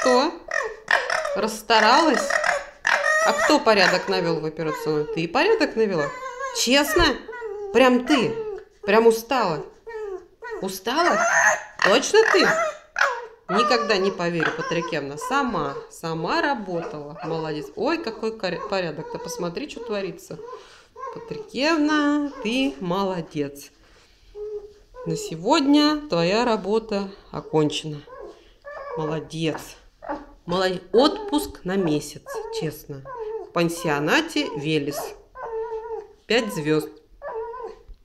что? Расстаралась? А кто порядок навел в операционной? Ты порядок навела? Честно? Прям ты? Прям устала? Устала? Точно ты? Никогда не поверю, Патрикевна. Сама, сама работала. Молодец. Ой, какой порядок-то. Посмотри, что творится. Патрикевна, ты молодец. На сегодня твоя работа окончена. Молодец. Отпуск на месяц, честно. В пансионате Велес. Пять звезд.